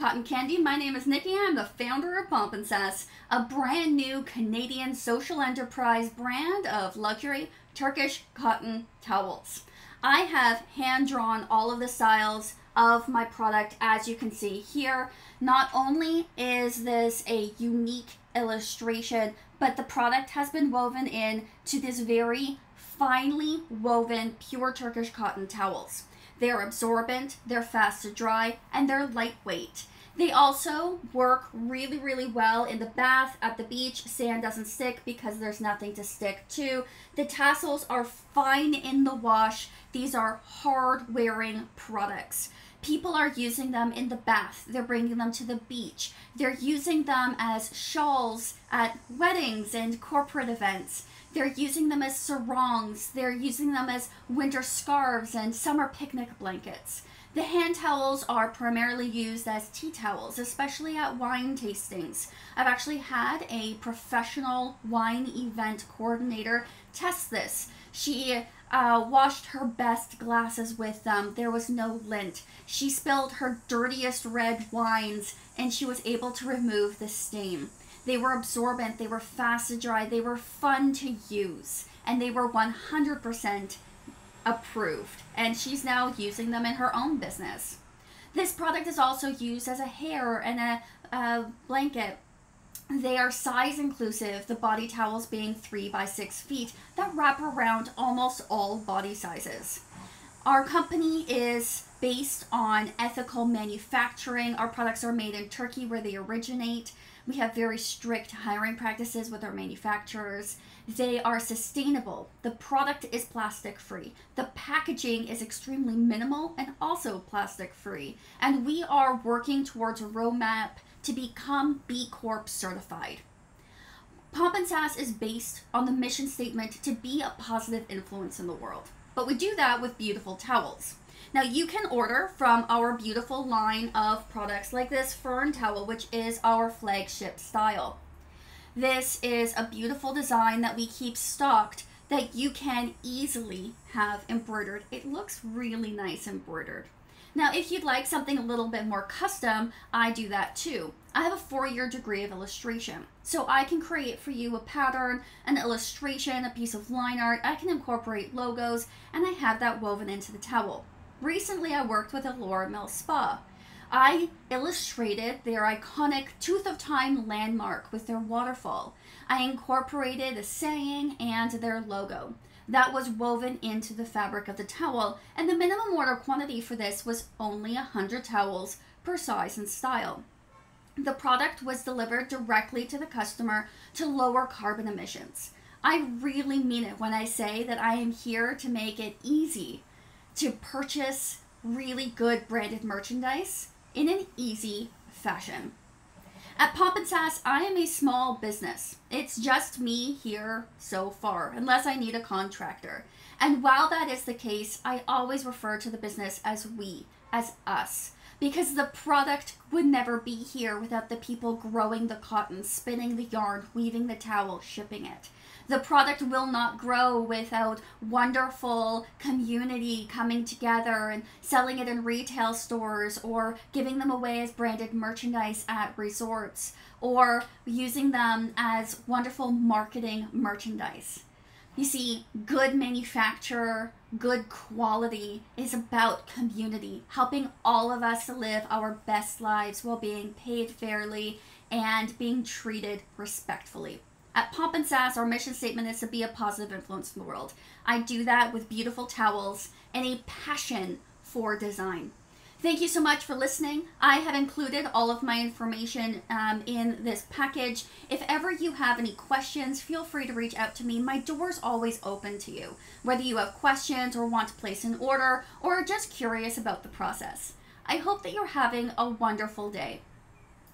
Cotton Candy. My name is Nikki. I'm the founder of Pomp and Sass, a brand new Canadian social enterprise brand of luxury Turkish cotton towels. I have hand drawn all of the styles of my product as you can see here. Not only is this a unique illustration, but the product has been woven in to this very finely woven pure Turkish cotton towels. They're absorbent, they're fast to dry, and they're lightweight. They also work really, really well in the bath, at the beach. Sand doesn't stick because there's nothing to stick to. The tassels are fine in the wash. These are hard wearing products. People are using them in the bath. They're bringing them to the beach. They're using them as shawls at weddings and corporate events. They're using them as sarongs. They're using them as winter scarves and summer picnic blankets. The hand towels are primarily used as tea towels, especially at wine tastings. I've actually had a professional wine event coordinator test this. She uh, washed her best glasses with them. There was no lint. She spilled her dirtiest red wines and she was able to remove the stain. They were absorbent, they were fast to dry, they were fun to use, and they were 100% approved. And she's now using them in her own business. This product is also used as a hair and a, a blanket. They are size inclusive, the body towels being 3 by 6 feet that wrap around almost all body sizes. Our company is based on ethical manufacturing. Our products are made in Turkey where they originate. We have very strict hiring practices with our manufacturers. They are sustainable. The product is plastic free. The packaging is extremely minimal and also plastic free. And we are working towards a roadmap to become B Corp certified. Pomp and Sass is based on the mission statement to be a positive influence in the world. But we do that with beautiful towels. Now you can order from our beautiful line of products like this fern towel, which is our flagship style. This is a beautiful design that we keep stocked that you can easily have embroidered. It looks really nice embroidered. Now, if you'd like something a little bit more custom, I do that too. I have a four-year degree of illustration, so I can create for you a pattern, an illustration, a piece of line art. I can incorporate logos, and I have that woven into the towel. Recently, I worked with a Laura Mill Spa. I illustrated their iconic Tooth of Time landmark with their waterfall. I incorporated a saying and their logo. That was woven into the fabric of the towel, and the minimum order quantity for this was only 100 towels per size and style. The product was delivered directly to the customer to lower carbon emissions. I really mean it when I say that I am here to make it easy to purchase really good branded merchandise in an easy fashion. At Pomp and Sass, I am a small business. It's just me here so far, unless I need a contractor. And while that is the case, I always refer to the business as we, as us, because the product would never be here without the people growing the cotton, spinning the yarn, weaving the towel, shipping it the product will not grow without wonderful community coming together and selling it in retail stores or giving them away as branded merchandise at resorts or using them as wonderful marketing merchandise. You see, good manufacture, good quality is about community, helping all of us to live our best lives while being paid fairly and being treated respectfully. At Pomp and Sass, our mission statement is to be a positive influence in the world. I do that with beautiful towels and a passion for design. Thank you so much for listening. I have included all of my information um, in this package. If ever you have any questions, feel free to reach out to me. My door's always open to you, whether you have questions or want to place an order or are just curious about the process. I hope that you're having a wonderful day.